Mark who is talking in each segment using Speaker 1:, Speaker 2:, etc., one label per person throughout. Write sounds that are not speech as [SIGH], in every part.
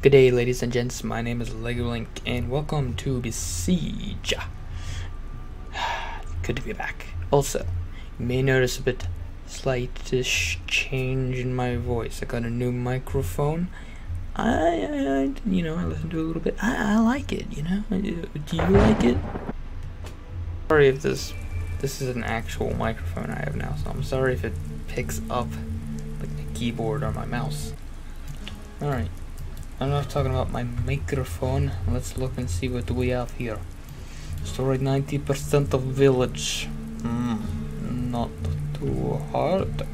Speaker 1: Good day, ladies and gents. My name is LegoLink, and welcome to Besiege. [SIGHS] Good to be back. Also, you may notice a bit slightish change in my voice. I got a new microphone. I, I, I you know, I listen to a little bit. I, I like it. You know, do you like it? Sorry if this this is an actual microphone I have now, so I'm sorry if it picks up like my keyboard or my mouse. Alright, not talking about my microphone. Let's look and see what we have here. Story 90% of village. Hmm, not too hard.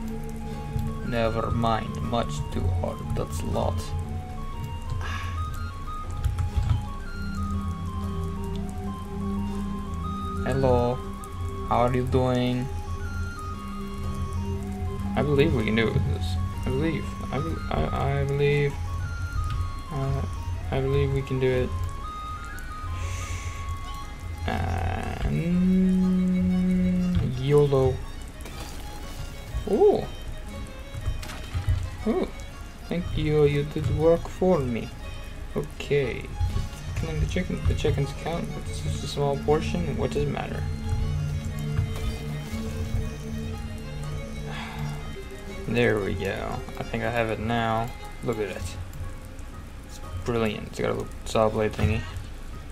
Speaker 1: Never mind, much too hard. That's a lot. Hello. How are you doing? I believe we can do this. I believe. I, I, I believe. Uh, I believe we can do it. And YOLO. Oh. Oh. Thank you. You did work for me. Okay. Killing the chicken. The chickens count. It's just a small portion. What does it matter? [SIGHS] There we go. I think I have it now. Look at it. Brilliant. It's got a little saw blade thingy.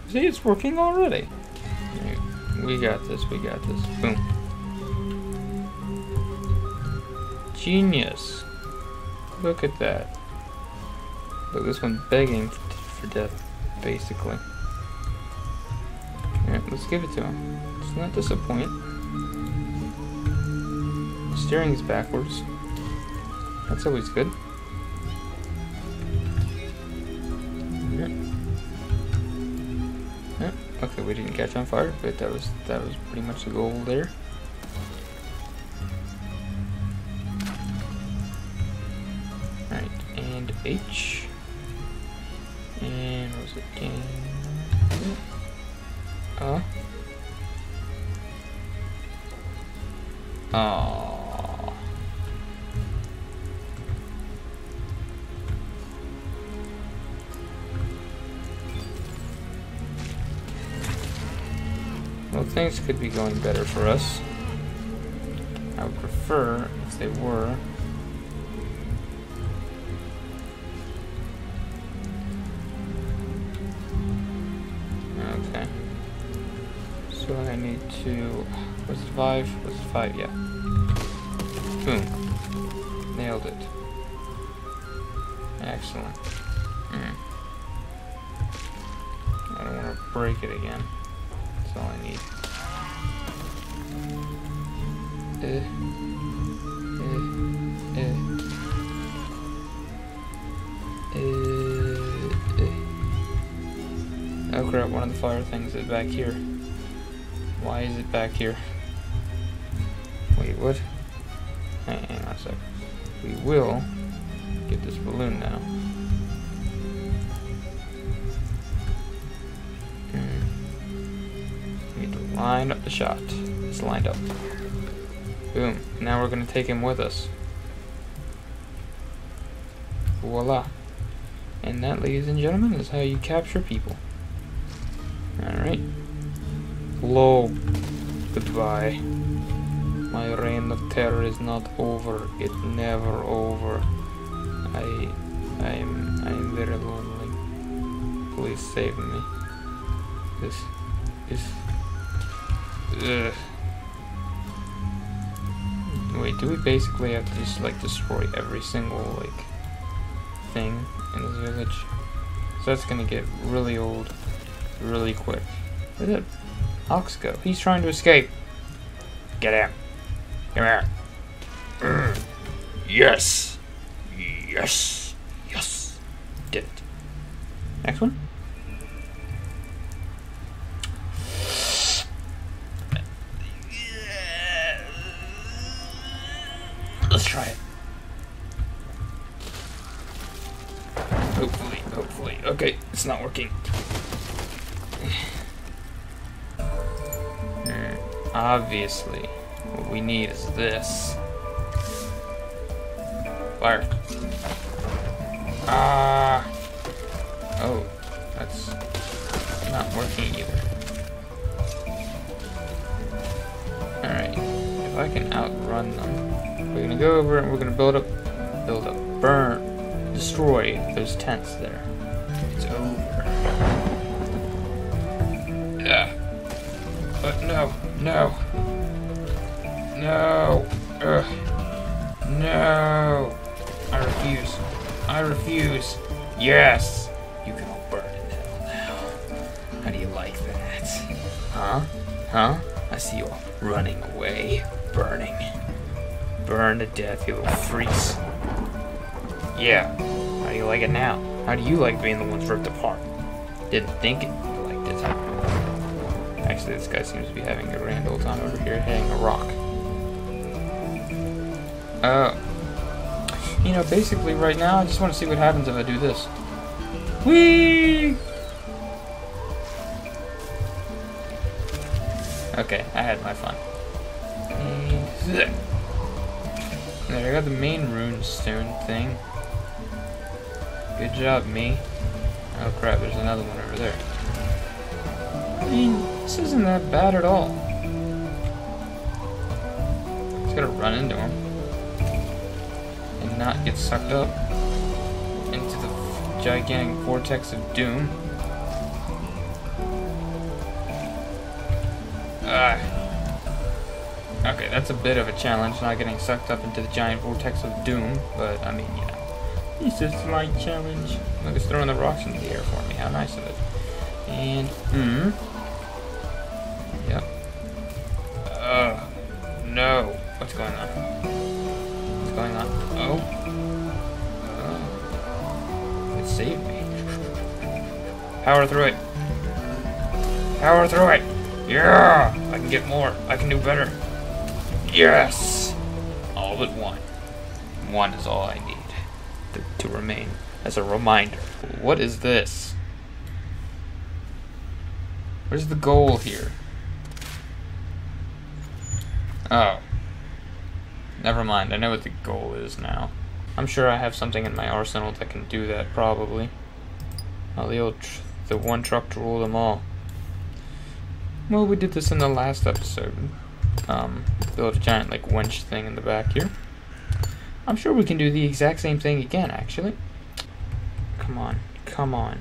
Speaker 1: See, it's working already. We got this, we got this. Boom. Genius. Look at that. Look, this one's begging for death, basically. Alright, let's give it to him. Let's not disappoint. The steering is backwards. That's always good. We didn't catch on fire, but that was that was pretty much the goal there. Right, and H. And what was it game? Uh. Oh. Things could be going better for us. I would prefer if they were. Okay. So I need to. Was it five? Was it five? Yeah. Boom. Nailed it. Excellent. Mm. I don't want to break it again. That's all I need. Eh, eh, eh. Oh crap, one of the fire things is back here. Why is it back here? Wait, what? Hang hang on a sec. We will get this balloon now. Hmm. Need to line up the shot. It's lined up. Boom. Now we're gonna take him with us. Voila. And that, ladies and gentlemen, is how you capture people. Alright. Hello. Goodbye. My reign of terror is not over. It never over. I I am I am very lonely. Please save me. This is Ugh. Wait, do we basically have to just like destroy every single like thing in this village? So that's gonna get really old really quick. Where did Ox go? He's trying to escape. Get him. Come here. Mm. [CLEARS THROAT] Yes. Yes. Yes. Did it. Next one. interesting. Mm, obviously, what we need is this. Bark. Ah. Uh, oh, that's not working either. Alright, if I can outrun them, we're gonna go over and we're gonna build up, build up, burn, destroy those tents there. No, no, no, Ugh. no. I refuse. I refuse. Yes. You can all burn in hell now. How do you like that? Huh? Huh? I see you all running away, burning. Burn to death, you little freaks. Yeah. How do you like it now? How do you like being the ones ripped apart? Didn't think it. This guy seems to be having a grand old time over here hitting a rock. Uh, you know, basically right now, I just want to see what happens if I do this. Whee! Okay, I had my fun. There, I got the main rune stone thing. Good job, me. Oh crap, there's another one over there. I mean, this isn't that bad at all. Just gotta run into him. And not get sucked up into the gigantic vortex of doom. Ah. Okay, that's a bit of a challenge, not getting sucked up into the giant vortex of doom, but I mean, you know. It's a slight challenge. Look, it's throwing the rocks into the air for me. How nice of it. And, hmm. Power through it. Power through it. Yeah! I can get more. I can do better. Yes! All but one. One is all I need to, to remain as a reminder. What is this? Where's the goal here? Oh. Never mind, I know what the goal is now. I'm sure I have something in my arsenal that can do that, probably. Oh, the old, the one truck to rule them all. Well, we did this in the last episode. Um, build a giant, like, winch thing in the back here. I'm sure we can do the exact same thing again, actually. Come on. Come on.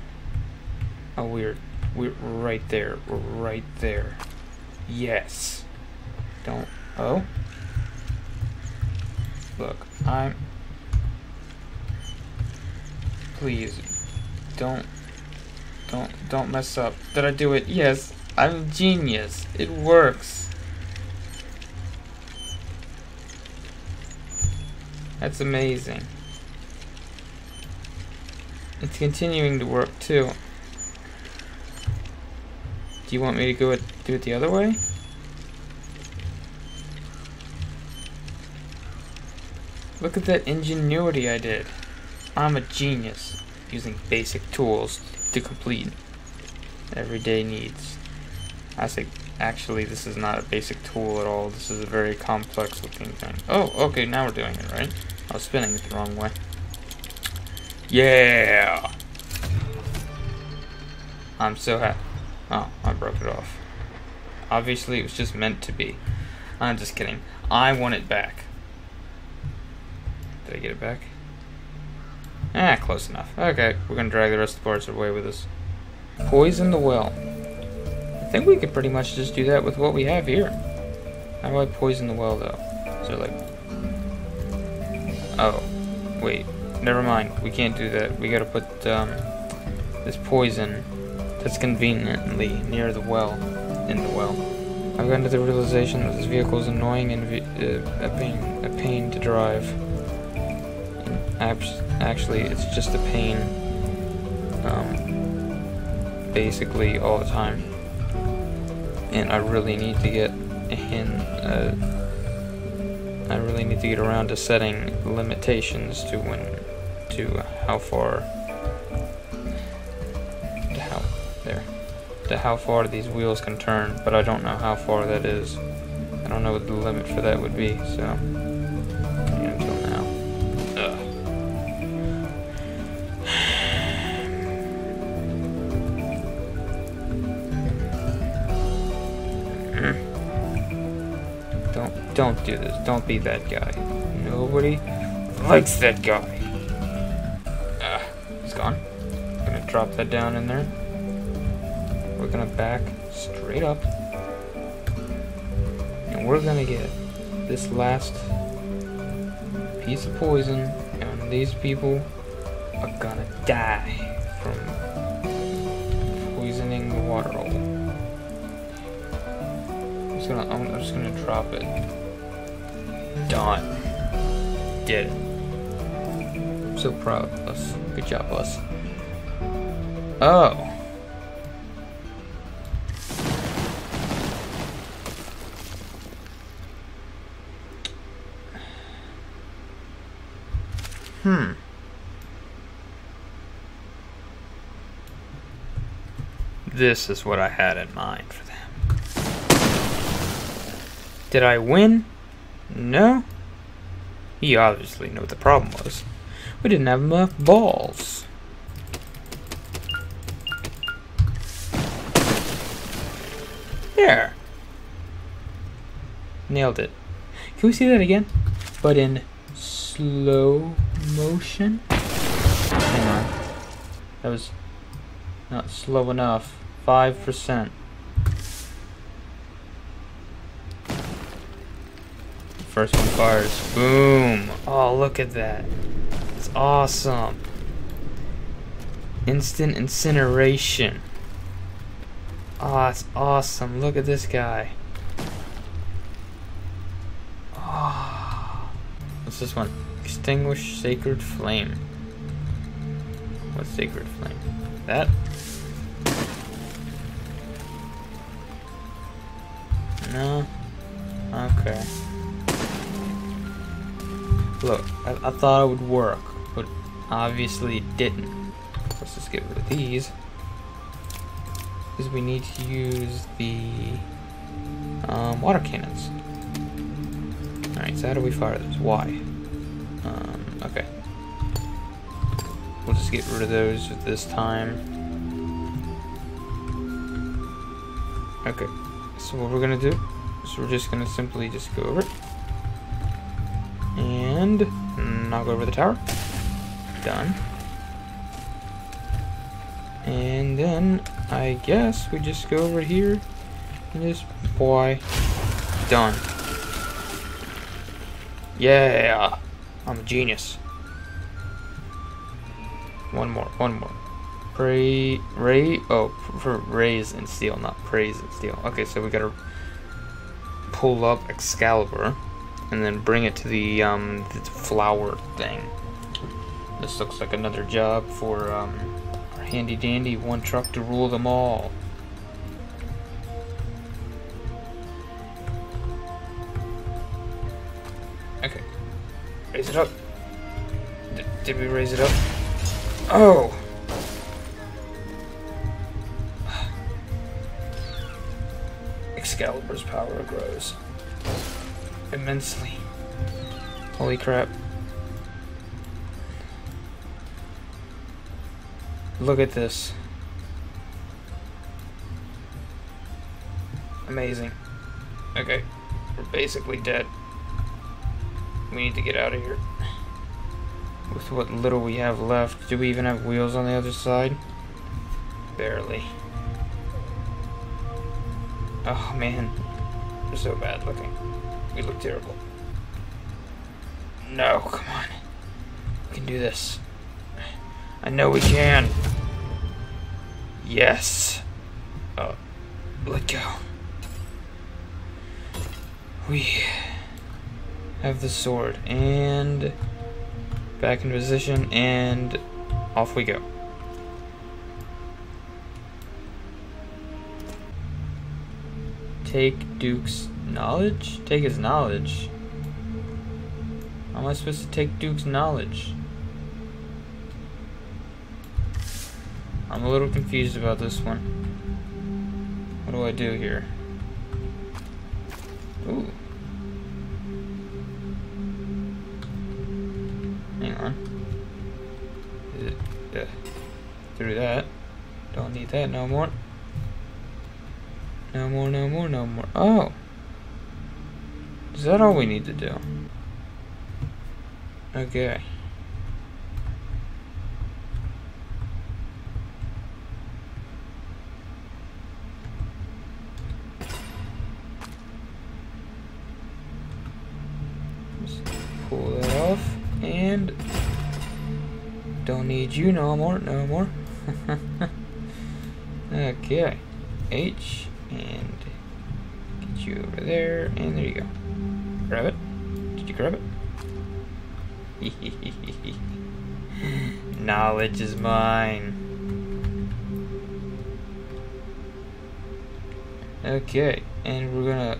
Speaker 1: Oh, we're, we're right there. We're right there. Yes. Don't. Oh. Look, I'm. Please. Don't. Don't. Don't mess up. Did I do it? Yes. I'm a genius. It works. That's amazing. It's continuing to work too. Do you want me to go do it the other way? Look at that ingenuity I did. I'm a genius using basic tools to complete everyday needs. I say, actually, this is not a basic tool at all. This is a very complex looking thing. Oh, okay, now we're doing it, right? I was spinning it the wrong way. Yeah! I'm so happy. Oh, I broke it off. Obviously, it was just meant to be. I'm just kidding. I want it back. Did I get it back? Ah, close enough. Okay, we're gonna drag the rest of the parts away with us. Poison the well. I think we could pretty much just do that with what we have here. How do I poison the well, though? So, like... Oh. Wait. Never mind. We can't do that. We gotta put, um, this poison that's conveniently near the well, in the well. I've gotten to the realization that this vehicle is annoying and uh, a, pain, a pain to drive. Actually, it's just a pain, um, basically all the time. And I really need to get in, uh, I really need to get around to setting limitations to when, to how far, to how, there, to how far these wheels can turn, but I don't know how far that is. I don't know what the limit for that would be, so, do this. Don't be that guy. Nobody likes that guy. Ah, he's gone. I'm Gonna drop that down in there. We're gonna back straight up. And we're gonna get this last piece of poison. And these people are gonna die from poisoning the water hole. I'm just gonna, I'm just gonna drop it. Done. Did it. I'm so proud of us. Good job, us. Oh. Hmm. This is what I had in mind for them. Did I win? No. He obviously knew what the problem was. We didn't have enough balls. There. Nailed it. Can we see that again? But in slow motion? Hang on. That was not slow enough. 5%. First one fires. Boom. Oh, look at that. It's awesome. Instant incineration. Oh, it's awesome. Look at this guy. Oh. What's this one? Extinguish sacred flame. What sacred flame? That? No? Okay. Look, I, I thought it would work, but obviously it didn't. Let's just get rid of these. Because we need to use the um, water cannons. Alright, so how do we fire this? Why? Um, okay. We'll just get rid of those this time. Okay. So what we're gonna do is we're just gonna simply just go over it. And knock over the tower. Done. And then I guess we just go over here and just boy done. Yeah, I'm a genius. One more, one more. Pray, Ray, oh, for raise and steel, not praise and steel. Okay, so we gotta pull up Excalibur and then bring it to the, um, the flower thing. This looks like another job for, um, handy dandy one truck to rule them all. Okay. Raise it up. D did we raise it up? Oh! [SIGHS] Excalibur's power grows immensely. Holy crap. Look at this. Amazing. Okay, we're basically dead. We need to get out of here. With what little we have left, do we even have wheels on the other side? Barely. Oh man, they're so bad looking. We look terrible. No, come on. We can do this. I know we can. Yes. Oh, let go. We have the sword and back in position and off we go. Take Duke's knowledge? Take his knowledge? How am I supposed to take Duke's knowledge? I'm a little confused about this one. What do I do here? Ooh. Hang on. It, uh, through that. Don't need that no more. No more, no more, no more. Oh! Is that all we need to do? Okay. Just pull that off and don't need you no more, no more. [LAUGHS] okay. H and get you over there and there you go. Grab it. Did you grab it? Knowledge is mine. Okay, and we're gonna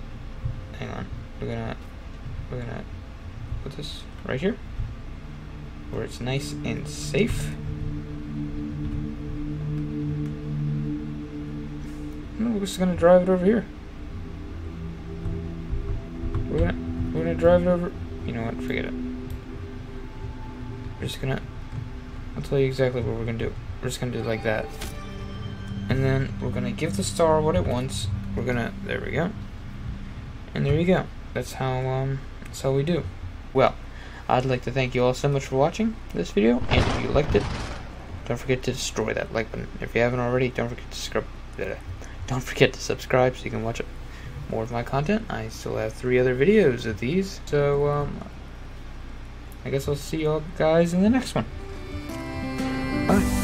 Speaker 1: hang on. We're gonna we're gonna put this right here where it's nice and safe. And we're just gonna drive it over here. Drive it over. You know what? Forget it. We're just gonna. I'll tell you exactly what we're gonna do. We're just gonna do it like that, and then we're gonna give the star what it wants. We're gonna. There we go. And there you go. That's how um. That's how we do. Well. I'd like to thank you all so much for watching this video, and if you liked it, don't forget to destroy that like button. If you haven't already, don't forget to subscribe. Don't forget to subscribe so you can watch more of my content. I still have three other videos of these, so um, I guess I'll see y'all guys in the next one. Bye.